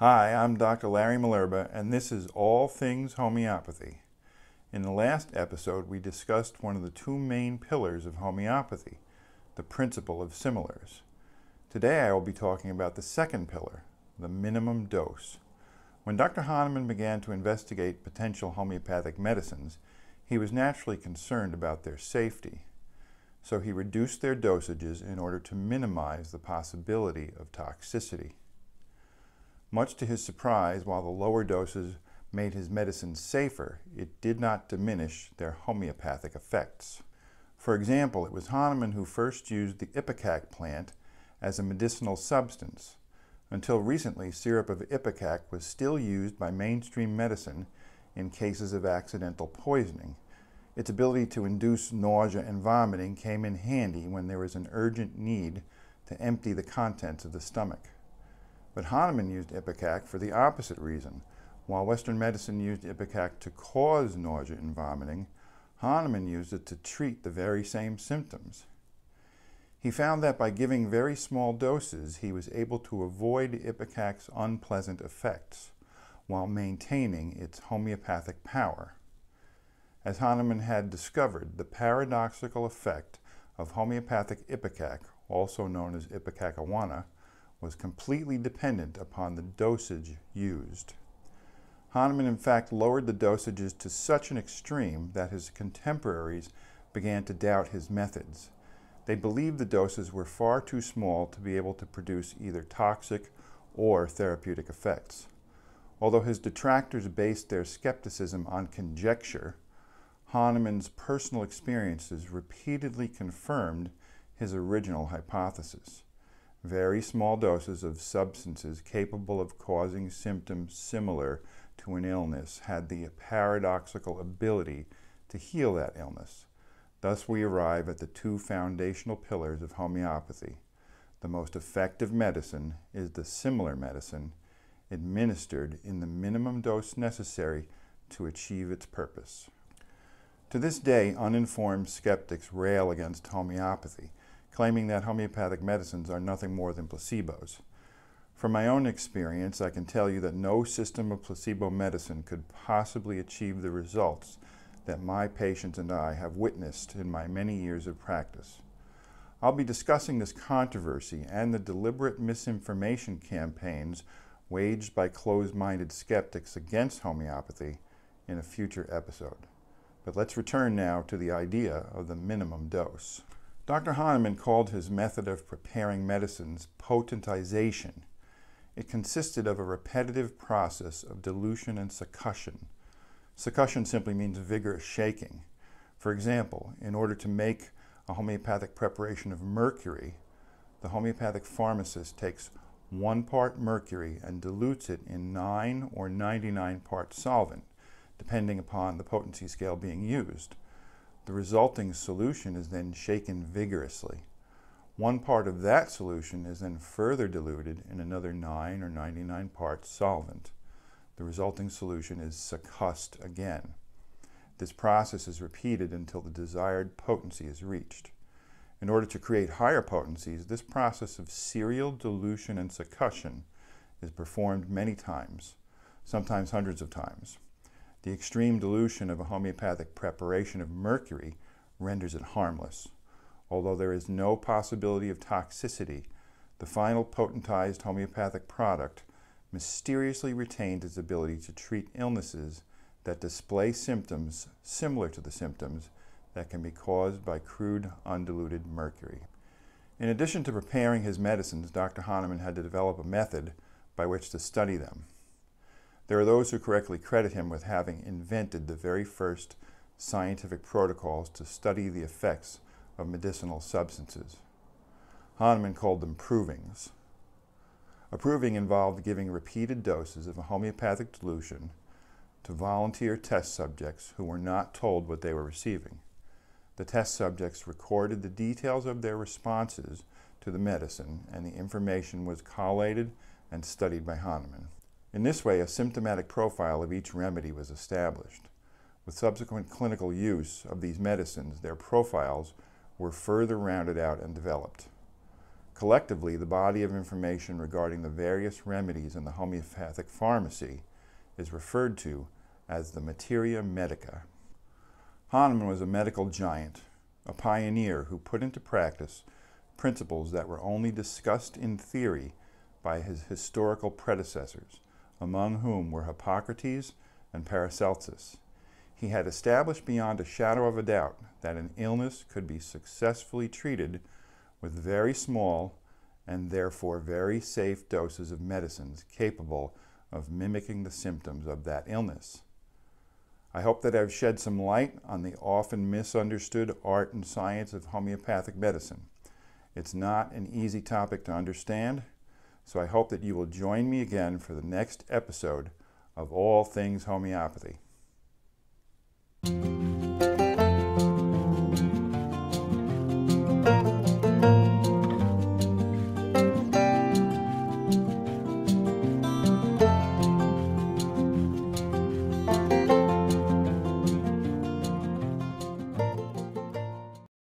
Hi, I'm Dr. Larry Malerba, and this is All Things Homeopathy. In the last episode, we discussed one of the two main pillars of homeopathy, the principle of similars. Today I will be talking about the second pillar, the minimum dose. When Dr. Hahnemann began to investigate potential homeopathic medicines, he was naturally concerned about their safety. So he reduced their dosages in order to minimize the possibility of toxicity. Much to his surprise, while the lower doses made his medicines safer, it did not diminish their homeopathic effects. For example, it was Hahnemann who first used the ipecac plant as a medicinal substance. Until recently, syrup of ipecac was still used by mainstream medicine in cases of accidental poisoning. Its ability to induce nausea and vomiting came in handy when there was an urgent need to empty the contents of the stomach. But Hahnemann used ipecac for the opposite reason. While Western medicine used ipecac to cause nausea and vomiting, Hahnemann used it to treat the very same symptoms. He found that by giving very small doses, he was able to avoid ipecac's unpleasant effects while maintaining its homeopathic power. As Hahnemann had discovered, the paradoxical effect of homeopathic ipecac, also known as ipecacuanha, was completely dependent upon the dosage used. Hahnemann, in fact, lowered the dosages to such an extreme that his contemporaries began to doubt his methods. They believed the doses were far too small to be able to produce either toxic or therapeutic effects. Although his detractors based their skepticism on conjecture, Hahnemann's personal experiences repeatedly confirmed his original hypothesis. Very small doses of substances capable of causing symptoms similar to an illness had the paradoxical ability to heal that illness. Thus, we arrive at the two foundational pillars of homeopathy. The most effective medicine is the similar medicine administered in the minimum dose necessary to achieve its purpose. To this day, uninformed skeptics rail against homeopathy claiming that homeopathic medicines are nothing more than placebos. From my own experience, I can tell you that no system of placebo medicine could possibly achieve the results that my patients and I have witnessed in my many years of practice. I'll be discussing this controversy and the deliberate misinformation campaigns waged by closed-minded skeptics against homeopathy in a future episode. But let's return now to the idea of the minimum dose. Dr. Hahnemann called his method of preparing medicines potentization. It consisted of a repetitive process of dilution and succussion. Succussion simply means vigorous shaking. For example, in order to make a homeopathic preparation of mercury, the homeopathic pharmacist takes one part mercury and dilutes it in 9 or 99 part solvent, depending upon the potency scale being used. The resulting solution is then shaken vigorously. One part of that solution is then further diluted in another 9 or 99 parts solvent. The resulting solution is succussed again. This process is repeated until the desired potency is reached. In order to create higher potencies, this process of serial dilution and succussion is performed many times, sometimes hundreds of times. The extreme dilution of a homeopathic preparation of mercury renders it harmless. Although there is no possibility of toxicity, the final potentized homeopathic product mysteriously retains its ability to treat illnesses that display symptoms similar to the symptoms that can be caused by crude undiluted mercury. In addition to preparing his medicines, Dr. Hahnemann had to develop a method by which to study them. There are those who correctly credit him with having invented the very first scientific protocols to study the effects of medicinal substances. Hahnemann called them provings. A proving involved giving repeated doses of a homeopathic dilution to volunteer test subjects who were not told what they were receiving. The test subjects recorded the details of their responses to the medicine, and the information was collated and studied by Hahnemann. In this way, a symptomatic profile of each remedy was established. With subsequent clinical use of these medicines, their profiles were further rounded out and developed. Collectively, the body of information regarding the various remedies in the homeopathic pharmacy is referred to as the materia medica. Hahnemann was a medical giant, a pioneer who put into practice principles that were only discussed in theory by his historical predecessors, among whom were Hippocrates and Paracelsus. He had established beyond a shadow of a doubt that an illness could be successfully treated with very small and therefore very safe doses of medicines capable of mimicking the symptoms of that illness. I hope that I've shed some light on the often misunderstood art and science of homeopathic medicine. It's not an easy topic to understand, so I hope that you will join me again for the next episode of All Things Homeopathy.